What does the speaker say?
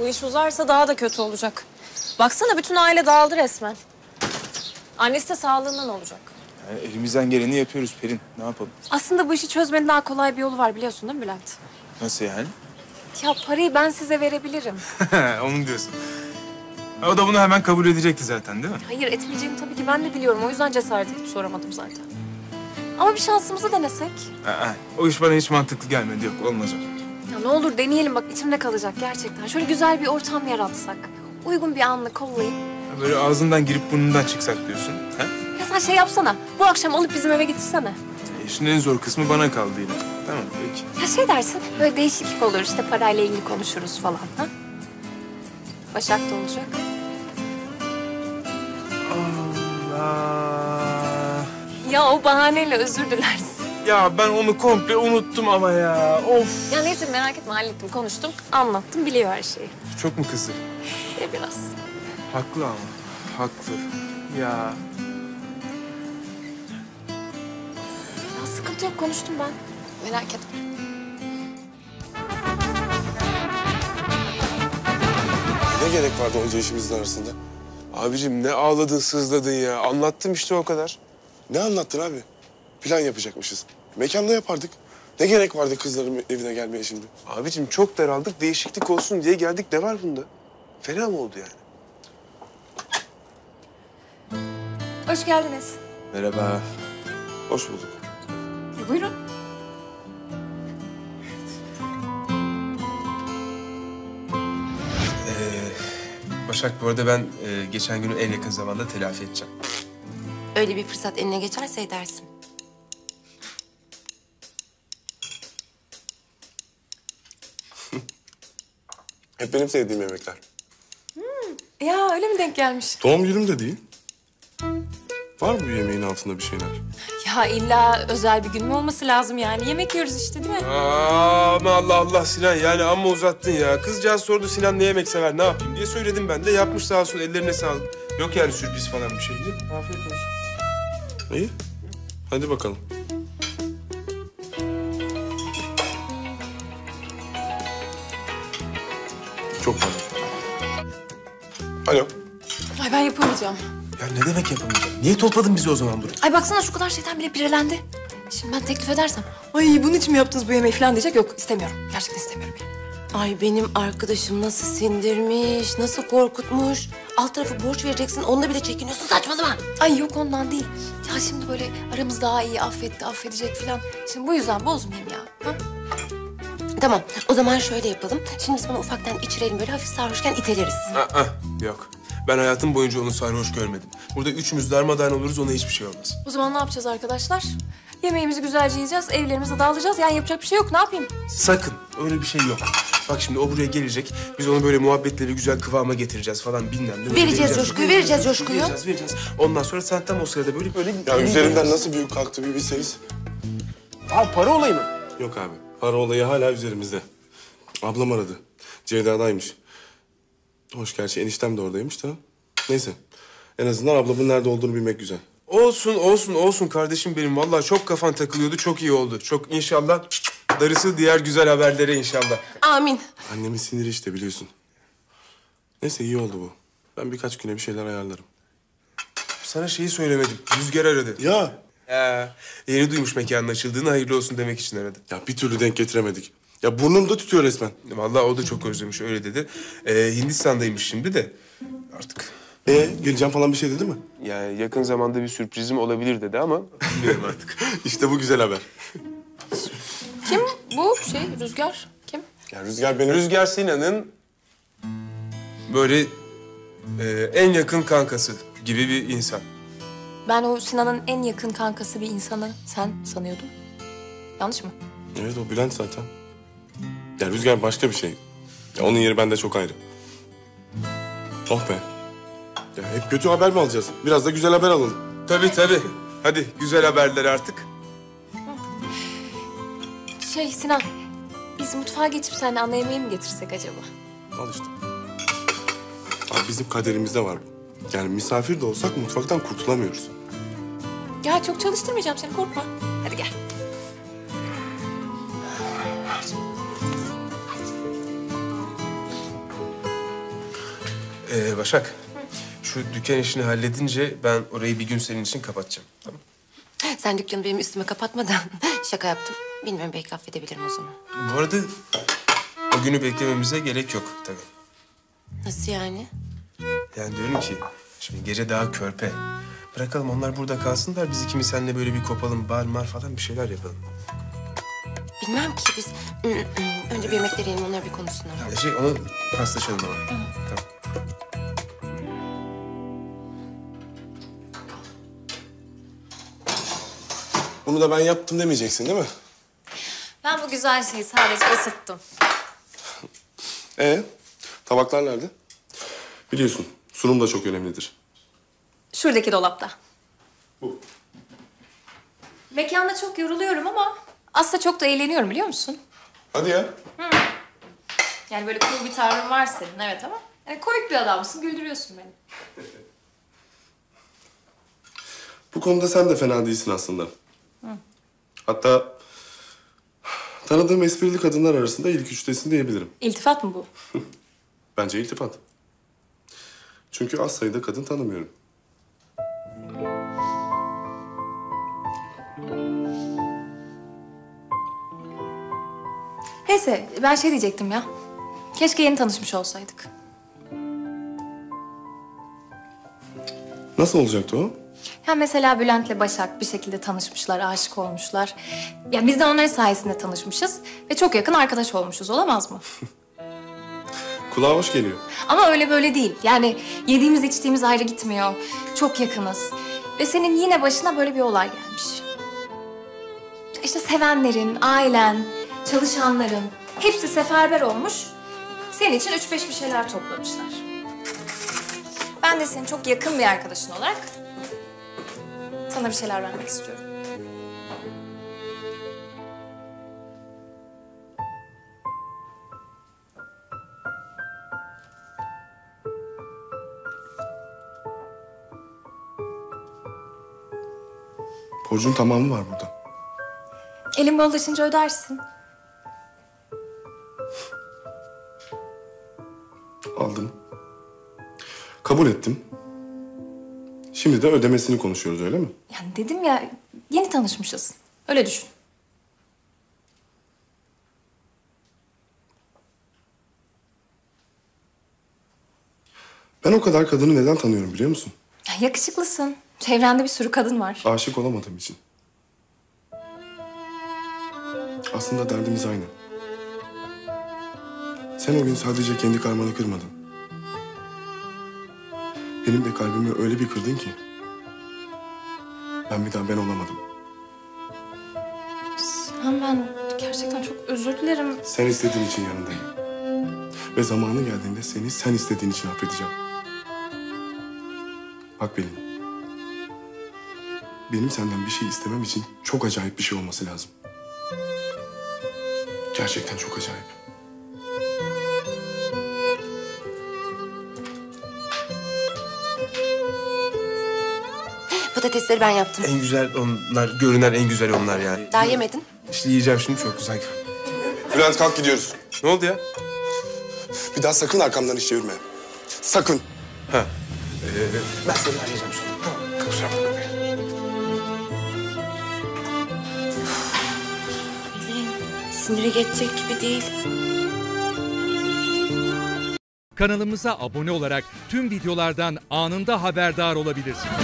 Bu iş uzarsa daha da kötü olacak. Baksana bütün aile dağıldı resmen. Annesi de sağlığından olacak. Yani elimizden geleni yapıyoruz Pelin. Ne yapalım? Aslında bu işi çözmenin daha kolay bir yolu var biliyorsun değil mi Bülent? Nasıl yani? Ya parayı ben size verebilirim. Onu diyorsun. O da bunu hemen kabul edecekti zaten değil mi? Hayır etmeyeceğimi tabii ki ben de biliyorum. O yüzden cesaret edip soramadım zaten. Ama bir şansımızı denesek. Aa, o iş bana hiç mantıklı gelmedi. Yok olmaz o. Ya ne olur deneyelim bak içimde kalacak gerçekten. Şöyle güzel bir ortam yaratsak. Uygun bir anla kollayıp. Ha, Böyle ağzından girip burnundan çıksak diyorsun. Ha? Ya sen şey yapsana. Bu akşam alıp bizim eve getirsene. E, İşin en zor kısmı bana kaldı yine. Tamam peki. Ya şey dersin böyle değişiklik olur işte parayla ilgili konuşuruz falan ha. Başak da olacak. Allah. Ya o bahaneyle özür dilersin. Ya ben onu komple unuttum ama ya. Of. Ya neyse merak etme hallettim konuştum. Anlattım biliyor her şeyi. Çok mu kızdı? E biraz. Haklı ama. Haklı. Ya. Ya sıkıntı yok konuştum ben. Merak etme. Ne gerek vardı onca işimizin arasında? Abicim ne ağladın sızladın ya. Anlattım işte o kadar. Ne anlattın abi? Plan yapacakmışız. Mekanda yapardık. Ne gerek vardı kızların evine gelmeye şimdi? Abicim çok daraldık. Değişiklik olsun diye geldik. Ne var bunda? Fena mı oldu yani? Hoş geldiniz. Merhaba. Hoş bulduk. E, buyurun. Başak bu arada ben e, geçen günü en yakın zamanda telafi edeceğim. Öyle bir fırsat eline geçerse edersin. Hep benim sevdiğim yemekler. Ya öyle mi denk gelmiş? Doğum günüm de değil. Var mı bu yemeğin altında bir şeyler? Ya illa özel bir gün mü olması lazım yani? Yemek yiyoruz işte değil mi? Aa, ama Allah Allah Sinan yani amma uzattın ya. Kızcağız sordu Sinan ne yemek sever ne yapayım diye söyledim ben de. Yapmış sağ olsun ellerine sağlık. Yok yani sürpriz falan bir şey değil. Afiyet olsun. İyi. Hadi bakalım. Çok pardon. Alo. Ay ben yapamayacağım. Ya ne demek yapamayacağım? Niye topladın bizi o zaman buraya? Ay baksana şu kadar şeyden bile pirelendi. Şimdi ben teklif edersem, ay bunun için mi yaptınız bu yemeği falan diyecek. Yok istemiyorum. Gerçekten istemiyorum yani. Ay benim arkadaşım nasıl sindirmiş, nasıl korkutmuş. Alt tarafı borç vereceksin, onunla bile çekiniyorsun. Saçmalama. Ay yok ondan değil. Ya şimdi böyle aramız daha iyi affetti, affedecek falan. Şimdi bu yüzden bozmayayım ya. Ha? Tamam, o zaman şöyle yapalım. Şimdi biz bunu ufaktan içirelim, böyle hafif sarhoşken iteleriz. Aa, yok. Ben hayatım boyunca onu sarhoş görmedim. Burada üçümüz darmadağın oluruz ona hiçbir şey olmaz. O zaman ne yapacağız arkadaşlar? Yemeğimizi güzelce yiyeceğiz, evlerimize dağılacağız. Yani yapacak bir şey yok. Ne yapayım? Sakın öyle bir şey yok. Bak şimdi o buraya gelecek. Biz onu böyle muhabbetle bir güzel kıvama getireceğiz falan bilmem ne. Vereceğiz coşkuyu, vereceğiz coşkuyu. Vereceğiz, vereceğiz. Ondan sonra sen tam o sırada böyle böyle... Ya üzerimden nasıl büyük kalktı bir bilseniz. Aa, para olayı mı? Yok abi. Para olayı hala üzerimizde. Ablam aradı. Ceyda'daymış. Hoş gerçi eniştem de oradaymış da. Neyse. En azından ablamın nerede olduğunu bilmek güzel. Olsun, olsun, olsun kardeşim benim. Vallahi çok kafan takılıyordu, çok iyi oldu. Çok inşallah darısı diğer güzel haberlere inşallah. Amin. Annemin siniri işte biliyorsun. Neyse iyi oldu bu. Ben birkaç güne bir şeyler ayarlarım. Sana şeyi söylemedim. Rüzgar aradı. Ya. Ee, yeni duymuş mekanın açıldığını hayırlı olsun demek için aradı. Ya bir türlü denk getiremedik. Ya burnumda tutuyor resmen. Vallahi o da çok özlemiş öyle dedi. Ee, Hindistan'daymış şimdi de artık. Ee, geleceğim falan bir şey dedi mi? Yani yakın zamanda bir sürprizim olabilir dedi ama bilmiyorum artık. işte bu güzel haber. Kim bu şey Rüzgar? Kim? Ya Rüzgar benim... Rüzgar Sinan'ın böyle e, en yakın kankası gibi bir insan. Ben o Sinan'ın en yakın kankası bir insanı sen sanıyordum. Yanlış mı? Evet o Bülent zaten. Ya Rüzgar başka bir şey. Ya onun yeri bende çok ayrı. Oh be. Ya hep kötü haber mi alacağız? Biraz da güzel haber alalım. Tabii tabii. Hadi güzel haberler artık. Şey Sinan, biz mutfağa geçip seninle ana yemeği mi getirsek acaba? Al işte. Abi bizim kaderimizde var bu. Yani misafir de olsak mutfaktan kurtulamıyoruz. Ya çok çalıştırmayacağım seni korkma. Hadi gel. Ee, Başak, şu dükkan işini halledince ben orayı bir gün senin için kapatacağım. Tamam. Sen dükkanı benim üstüme kapatmadan şaka yaptım. Bilmiyorum belki affedebilirim o zaman. Bu arada o günü beklememize gerek yok tabii. Nasıl yani? Yani diyorum ki şimdi gece daha körpe. Bırakalım onlar burada kalsınlar. Biz ikimiz seninle böyle bir kopalım, bar mar falan bir şeyler yapalım. Bilmem ki biz önce bir yemekleri yiyelim onlar bir konuşsunlar. Ya şey onu paslaşalım ama. Tamam. Bunu da ben yaptım demeyeceksin değil mi? Ben bu güzel şeyi sadece ısıttım. Ee, tabaklar nerede? Biliyorsun, sunum da çok önemlidir. Şuradaki dolapta. Bu. Mekanda çok yoruluyorum ama aslında çok da eğleniyorum biliyor musun? Hadi ya. Yani böyle cool bir tavrın var senin evet ama yani komik bir adamsın, güldürüyorsun beni. Bu konuda sen de fena değilsin aslında. Hatta tanıdığım esprili kadınlar arasında ilk üçtesin diyebilirim. İltifat mı bu? Bence iltifat. Çünkü az sayıda kadın tanımıyorum. Neyse ben şey diyecektim ya. Keşke yeni tanışmış olsaydık. Nasıl olacaktı o? Ya mesela Bülent'le Başak bir şekilde tanışmışlar, aşık olmuşlar. Ya biz de onların sayesinde tanışmışız ve çok yakın arkadaş olmuşuz olamaz mı? Kulağa hoş geliyor. Ama öyle böyle değil. Yani yediğimiz içtiğimiz ayrı gitmiyor. Çok yakınız. Ve senin yine başına böyle bir olay gelmiş. İşte sevenlerin, ailen, çalışanların hepsi seferber olmuş. Senin için üç beş bir şeyler toplamışlar. Ben de senin çok yakın bir arkadaşın olarak sana bir şeyler vermek istiyorum. Borcun tamamı var burada. Elim bollaşınca ödersin. Aldım. Kabul ettim. Şimdi de ödemesini konuşuyoruz öyle mi? Yani dedim ya yeni tanışmışız. Öyle düşün. Ben o kadar kadını neden tanıyorum biliyor musun? Ya yakışıklısın. Çevrende bir sürü kadın var. Aşık olamadığım için. Aslında derdimiz aynı. Sen o gün sadece kendi karmanı kırmadın. Benim de kalbimi öyle bir kırdın ki. Ben bir daha ben olamadım. Sen ben gerçekten çok özür dilerim. Sen istediğin için yanındayım. Ve zamanı geldiğinde seni sen istediğin için affedeceğim. Bak Pelin. Benim senden bir şey istemem için çok acayip bir şey olması lazım. Gerçekten çok acayip. Patatesleri ben yaptım. En güzel onlar, görünen en güzel onlar yani. Daha yemedin. İşte yiyeceğim şimdi çok güzel. Bülent kalk gidiyoruz. Ne oldu ya? Bir daha sakın arkamdan iş çevirme. Sakın. Ha. Ee, ben seni arayacağım sonra. Tamam. Kapışalım. Siniri geçecek gibi değil. Kanalımıza abone olarak tüm videolardan anında haberdar olabilirsiniz.